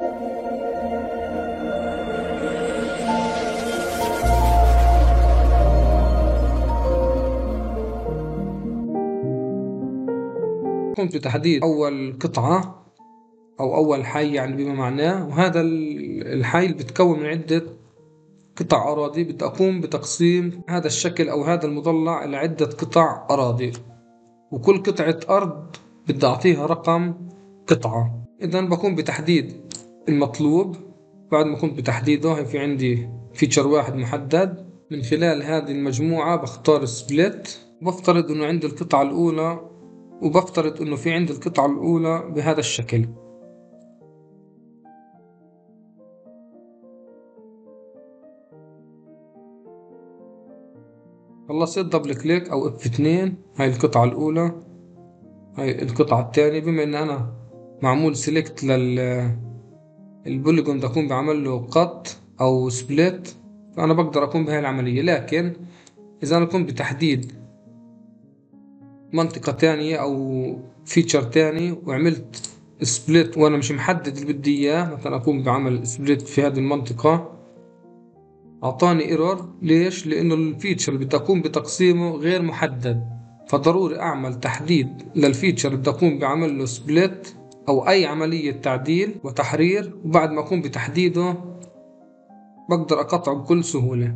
قمت بتحديد أول قطعة أو أول حي يعني بما معناه وهذا الحي بتكون من عدة قطع أراضي بدي أقوم بتقسيم هذا الشكل أو هذا المضلع إلى عدة قطع أراضي. وكل قطعة أرض بدي أعطيها رقم قطعة. إذا بقوم بتحديد المطلوب. بعد ما قمت بتحديده في عندي feature واحد محدد. من خلال هذه المجموعة بختار split بفترض إنه عندي القطعة الأولى وبفترض إنه في عندي القطعة الأولى بهذا الشكل. خلصت double click أو F2 هاي القطعة الأولى. هاي القطعة الثانية. بما إن أنا معمول select لل polygon بدي أكون بعمل له cut أو split فأنا بقدر أقوم بهاي العملية. لكن إذا أنا قمت بتحديد منطقة تانية أو feature تاني وعملت split وأنا مش محدد اللي بدي إياه مثلا أقوم بعمل split في هذه المنطقة أعطاني error ليش؟ لأنه ال feature اللي بدي أقوم بتقسيمه غير محدد فضروري أعمل تحديد لل feature اللي بدي أقوم بعمل له split أو أي عملية تعديل وتحرير وبعد ما اقوم بتحديده بقدر أقطعه بكل سهولة.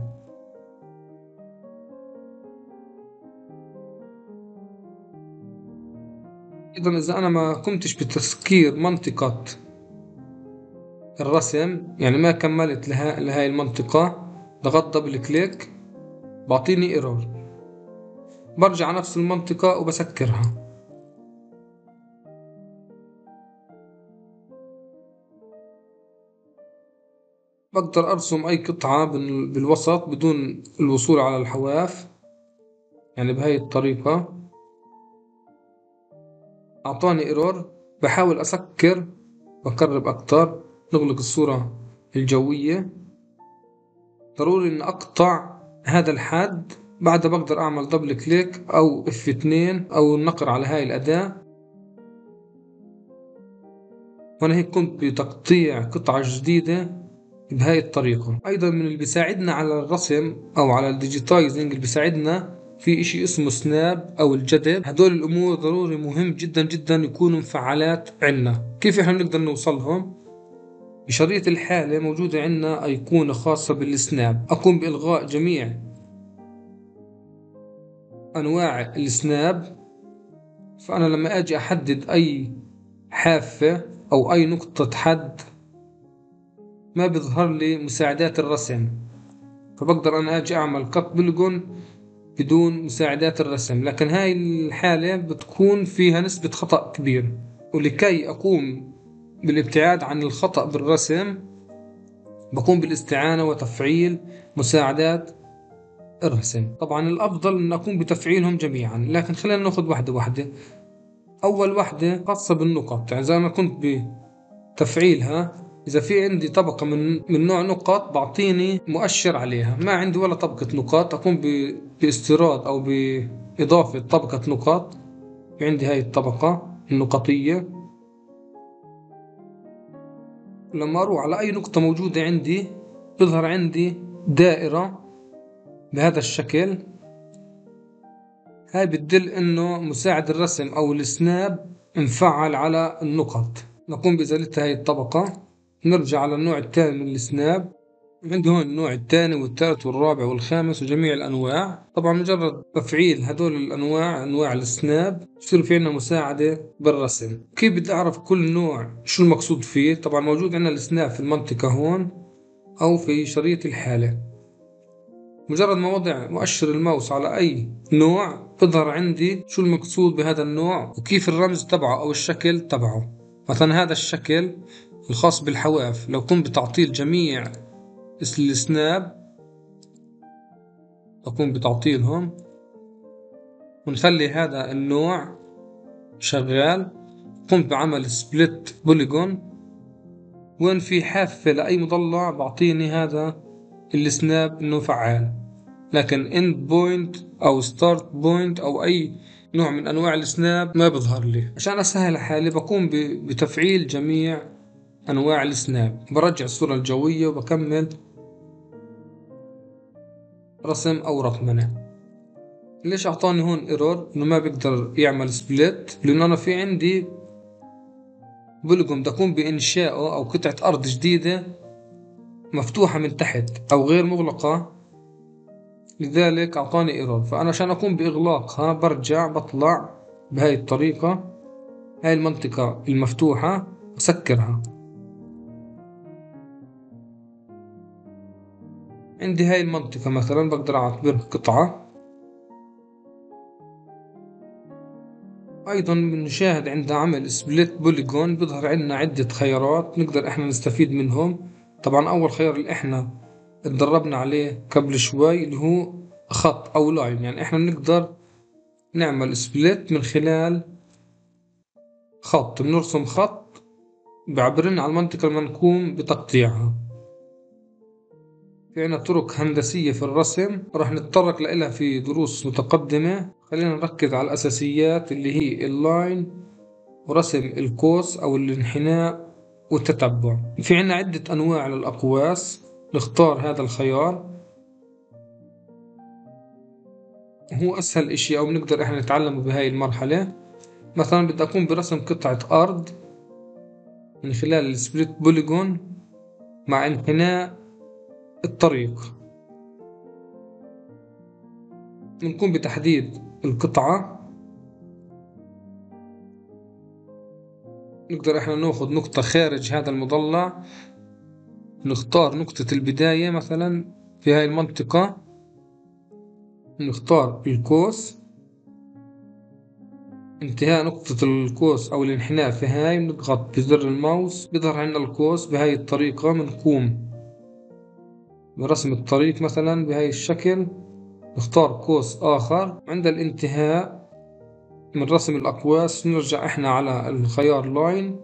اذا إذا أنا ما قمتش بتسكير منطقة الرسم يعني ما كملت لها لهاي المنطقة ضغطت double click بعطيني error برجع نفس المنطقة وبسكرها. بقدر أرسم أي قطعة بالوسط بدون الوصول على الحواف. يعني بهاي الطريقة. أعطاني error. بحاول أسكر. بقرب أكتر. نغلق الصورة الجوية. ضروري ان أقطع هذا الحد بعدها بقدر أعمل double click أو F2 أو النقر على هاي الأداة. وأنا هيك قمت بتقطيع قطعة جديدة. بهاي الطريقة أيضا من اللي بيساعدنا على الرسم أو على ال digitizing اللي بيساعدنا في إشي اسمه snap أو الجذب هدول الأمور ضروري مهم جدا جدا يكونوا مفعلات عنا. كيف إحنا بنقدر نوصلهم؟ بشريط الحالة موجودة عندنا أيقونة خاصة بالسناب أقوم بإلغاء جميع أنواع السناب فأنا لما أجي أحدد أي حافة أو أي نقطة حد ما بيظهر لي مساعدات الرسم. فبقدر أنا أجي أعمل كت بلجون بدون مساعدات الرسم. لكن هاي الحالة بتكون فيها نسبة خطأ كبير. ولكي أقوم بالابتعاد عن الخطأ بالرسم بقوم بالاستعانة وتفعيل مساعدات الرسم. طبعا الأفضل أن أقوم بتفعيلهم جميعا. لكن خلينا نأخذ واحدة واحدة. أول واحدة خاصة بالنقط. يعني زي ما كنت بتفعيلها إذا في عندي طبقة من من نوع نقط بعطيني مؤشر عليها. ما عندي ولا طبقة نقاط أقوم باستيراد أو بإضافة طبقة نقاط. عندي هاي الطبقة النقطية. لما أروح على أي نقطة موجودة عندي بظهر عندي دائرة بهذا الشكل. هاي بتدل إنه مساعد الرسم أو ال snap مفعل على النقط نقوم بإزالة هاي الطبقة. نرجع على النوع الثاني من ال snap. عندي هون النوع الثاني والثالث والرابع والخامس وجميع الأنواع. طبعا مجرد تفعيل هدول الأنواع أنواع ال snap يصير في عنا مساعدة بالرسم. كيف بدي أعرف كل نوع شو المقصود فيه؟ طبعا موجود عندنا ال snap في المنطقة هون أو في شريط الحالة. مجرد ما وضع مؤشر الماوس على أي نوع بظهر عندي شو المقصود بهذا النوع وكيف الرمز تبعه أو الشكل تبعه. مثلا هذا الشكل الخاص بالحواف. لو قمت بتعطيل جميع ال snap أقوم بتعطيلهم. ونخلي هذا النوع شغال. قمت بعمل split polygon وين في حافة لأي مضلع بعطيني هذا ال snap إنه فعال. لكن end point أو start point أو أي نوع من أنواع ال snap ما بظهر لي. عشان أسهل حالي بقوم بتفعيل جميع أنواع ال snap برجع الصورة الجوية وبكمل رسم أو رقمنة ليش أعطاني هون error؟ إنه ما بيقدر يعمل split لأنه أنا في عندي بلقم تقوم بإنشائه أو قطعة أرض جديدة مفتوحة من تحت أو غير مغلقة. لذلك أعطاني إيرور. فأنا عشان أقوم بإغلاقها برجع بطلع بهاي الطريقة هاي المنطقة المفتوحة أسكرها. عندي هاي المنطقة مثلا بقدر أعتبرها قطعة. أيضا بنشاهد عند عمل split polygon بيظهر عندنا عدة خيارات نقدر إحنا نستفيد منهم. طبعا أول خيار اللي إحنا اتدربنا عليه قبل شوي اللي هو خط أو line. يعني إحنا بنقدر نعمل split من خلال خط بنرسم خط بيعبرنا على المنطقة اللي نقوم بتقطيعها. في عنا طرق هندسية في الرسم راح نتطرق لها في دروس متقدمة. خلينا نركز على الأساسيات اللي هي ال line ورسم القوس أو الانحناء والتتبع. في عنا عدة أنواع للأقواس. نختار هذا الخيار. هو أسهل إشي أو بنقدر إحنا نتعلمه بهاي المرحلة. مثلا بدي أقوم برسم قطعة أرض من خلال ال split polygon مع انحناء الطريق. بنقوم بتحديد القطعة. نقدر إحنا نأخذ نقطة خارج هذا المضلع نختار نقطة البداية مثلا في هاي المنطقة. نختار القوس انتهاء نقطة القوس أو الانحناء في هاي. بنضغط بزر الماوس. بيظهر عندنا القوس بهاي الطريقة. بنقوم برسم الطريق مثلا بهاي الشكل نختار قوس آخر. عند الانتهاء من رسم الأقواس نرجع إحنا على الخيار line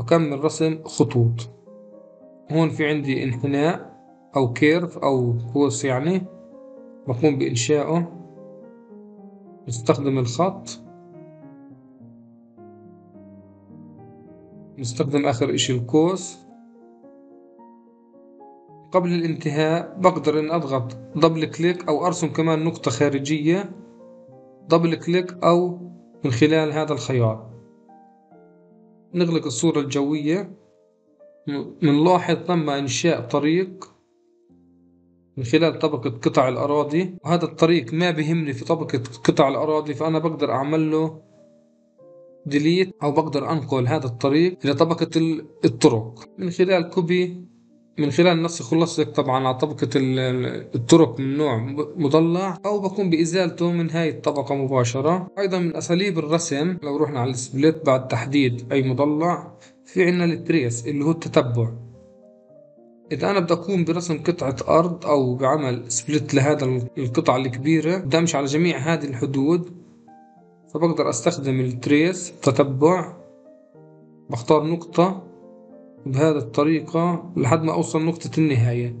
وكمل رسم خطوط. هون في عندي انحناء أو curve أو قوس يعني بقوم بإنشائه. نستخدم الخط. نستخدم آخر إشي القوس. قبل الانتهاء بقدر إن أضغط double click أو أرسم كمان نقطة خارجية double click أو من خلال هذا الخيار. نغلق الصورة الجوية. منلاحظ تم إنشاء طريق من خلال طبقة قطع الأراضي. وهذا الطريق ما بهمني في طبقة قطع الأراضي فأنا بقدر أعمل له delete أو بقدر أنقل هذا الطريق إلى طبقة الطرق. من خلال copy من خلال نسخ ولصق طبعا على طبقة الطرق من نوع مضلع أو بكون بإزالته من هاي الطبقة مباشرة. أيضا من أساليب الرسم لو رحنا على ال split بعد تحديد أي مضلع في عنا ال trace اللي هو التتبع. إذا أنا بدي أقوم برسم قطعة أرض أو بعمل split لهذا القطعة الكبيرة بدي أمشي على جميع هذه الحدود فبقدر أستخدم ال trace تتبع. بختار نقطة. بهذه الطريقة لحد ما أوصل نقطة النهاية.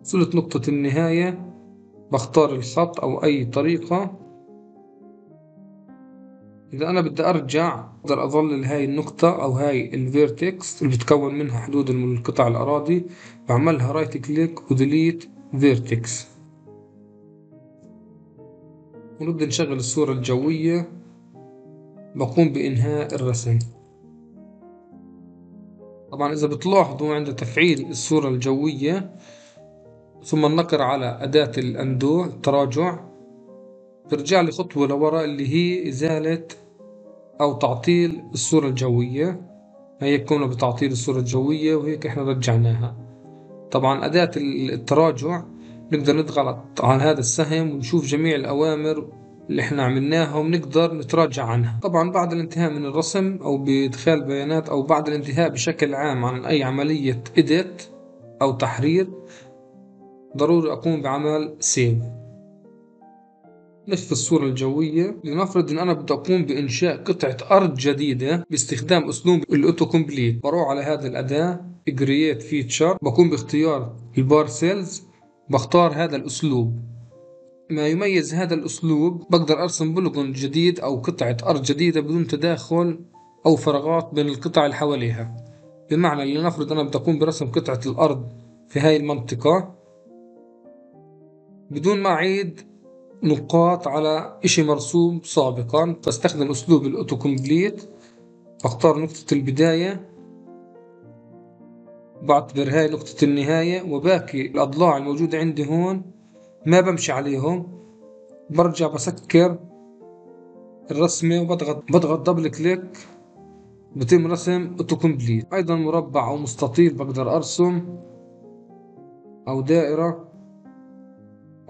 وصلت نقطة النهاية بختار الخط أو أي طريقة. إذا أنا بدي أرجع أقدر أظلل هاي النقطة أو هاي ال vertex اللي بتكون منها حدود القطع الأراضي. بعملها right click و delete vertex ونبدأ نشغل الصورة الجوية. بقوم بإنهاء الرسم. طبعا إذا بتلاحظوا عند تفعيل الصورة الجوية ثم النقر على أداة الأندو التراجع. ترجع لي خطوة لورا اللي هي إزالة أو تعطيل الصورة الجوية. هي كنا بتعطيل الصورة الجوية وهيك إحنا رجعناها. طبعا أداة التراجع نقدر نضغط على هذا السهم ونشوف جميع الأوامر اللي إحنا عملناها ونقدر نتراجع عنها. طبعا بعد الانتهاء من الرسم أو بإدخال بيانات أو بعد الانتهاء بشكل عام عن أي عملية edit أو تحرير ضروري أقوم بعمل save. نخفي الصورة الجوية. لنفرض إن أنا بدي أقوم بإنشاء قطعة أرض جديدة باستخدام أسلوب ال auto complete بروح على هذه الأداة create feature بقوم باختيار ال parcels بختار هذا الأسلوب. ما يميز هذا الأسلوب بقدر أرسم polygon جديد أو قطعة أرض جديدة بدون تداخل أو فراغات بين القطع اللي حواليها. بمعنى لنفرض أنا بدي أقوم برسم قطعة الأرض في هاي المنطقة بدون ما أعيد نقاط على إشي مرسوم سابقا. فاستخدم أسلوب ال auto complete بختار نقطة البداية. بعتبر هاي نقطة النهاية. وباقي الأضلاع الموجودة عندي هون. ما بمشي عليهم. برجع بسكر الرسمة وبضغط بضغط double click بتم رسم auto complete أيضا مربع أو مستطيل بقدر أرسم أو دائرة.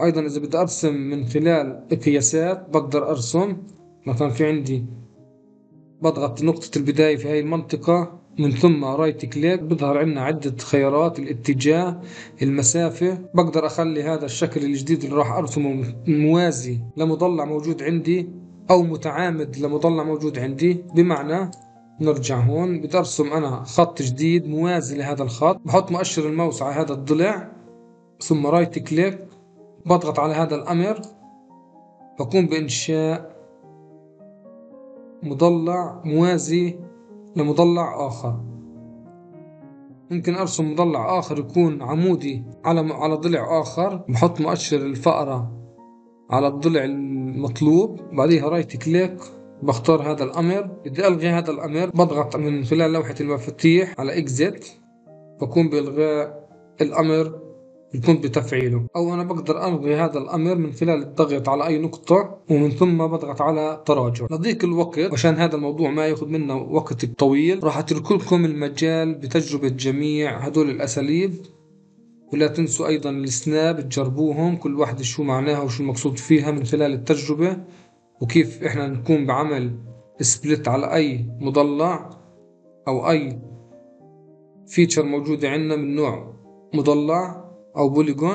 أيضا إذا بدي أرسم من خلال قياسات بقدر أرسم. مثلا في عندي بضغط نقطة البداية في هاي المنطقة. من ثم right click بظهر عندنا عدة خيارات الاتجاه المسافة. بقدر أخلي هذا الشكل الجديد اللي راح أرسمه موازي لمضلع موجود عندي أو متعامد لمضلع موجود عندي. بمعنى نرجع هون بدي أرسم أنا خط جديد موازي لهذا الخط. بحط مؤشر الماوس على هذا الضلع ثم right click بضغط على هذا الأمر. بقوم بإنشاء مضلع موازي لمضلع آخر. ممكن أرسم مضلع آخر يكون عمودي على على ضلع آخر بحط مؤشر الفأرة على الضلع المطلوب بعديها right click بختار هذا الأمر. بدي ألغي هذا الأمر بضغط من خلال لوحة المفاتيح على exit بقوم بإلغاء الأمر يكون بتفعيله. أو أنا بقدر ألغي هذا الأمر من خلال الضغط على أي نقطة ومن ثم بضغط على تراجع. لضيق الوقت عشان هذا الموضوع ما ياخذ منا وقت طويل راح أترك لكم المجال بتجربة جميع هدول الأساليب. ولا تنسوا أيضا السناب تجربوهم كل واحدة شو معناها وشو المقصود فيها من خلال التجربة وكيف إحنا نقوم بعمل سبلت على أي مضلع أو أي فيتشر موجودة عندنا من نوع مضلع. أو بوليجون.